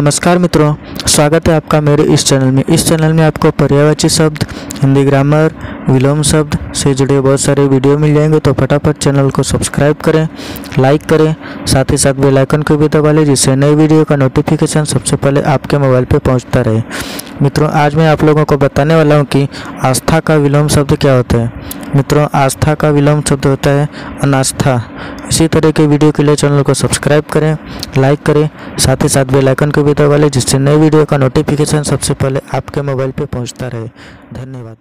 नमस्कार मित्रों, स्वागत है आपका मेरे इस चैनल में। इस चैनल में आपको पर्यायवाची शब्द, हिंदी ग्रामर, विलोम शब्द से जुड़े बहुत सारे वीडियो मिल जाएँगे तो फटाफट चैनल को सब्सक्राइब करें, लाइक करें, साथ ही साथ बेल आइकन को भी दबा लें, जिससे नई वीडियो का नोटिफिकेशन सबसे पहले आपके मोबाइल पर पहुँचता रहे। मित्रों, आज मैं आप लोगों को बताने वाला हूँ कि आस्था का विलोम शब्द क्या होता है। मित्रों, आस्था का विलोम शब्द होता है अनास्था। इसी तरह के वीडियो के लिए चैनल को सब्सक्राइब करें, लाइक करें, साथ ही साथ बेल आइकन को भी दबा लें, जिससे नए वीडियो का नोटिफिकेशन सबसे पहले आपके मोबाइल पर पहुँचता रहे। धन्यवाद।